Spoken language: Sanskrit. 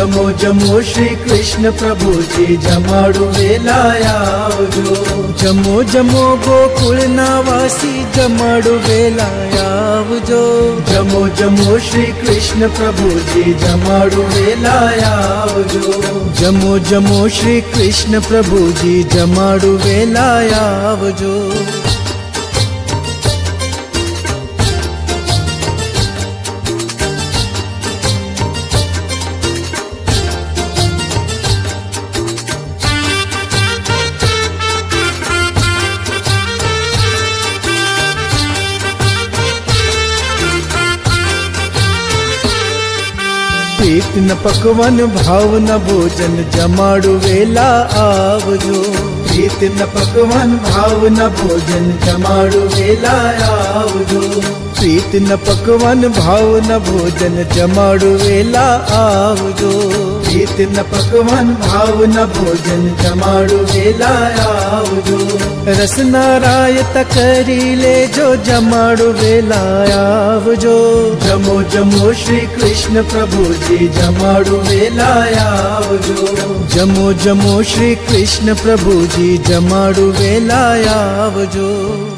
જમો જમો શ્રી કૃષ્ણ પ્રભુજી જમાડું વેલાયા જમો જમો ગોકુળના વાસી જમાડું વેલાયા આવજો જમો જમો શ્રી કૃષ્ણ પ્રભુજી જમાડું વેલાયા આવજો જમો જમો શ્રી કૃષ્ણ પ્રભુજી જમાડું વેલાયા આવજો ಪ್ರೀತಿನ ಪಕವನ ಭಾವನ ಭೋಜನ ಜಮಾಡುವೆಲ ಆವಜೋ ಪ್ರೀತಿನ ಪಕವನ ಭಾವನ ಭೋಜನ ಜಮಾಡುವೆಲ ಆವಜೋ ಪ್ರೀತಿನ ಪಕವನ ಭಾವನ ಭೋಜನ ಜಮಾಡುವೆಲ ಆವಜೋ ಪ್ರೀತಿನ ಪಕವನ ಭಾವನ ಭೋಜನ ಜಮಾಡುವೆಲ ಆವಜೋ रसनाराय तकरी ले जो। जमाणु वेलाजो जमो जमो श्री कृष्ण प्रभु जी जा। वेला जो जमो श्री कृष्ण प्रभु जी। जाडु वेलाजो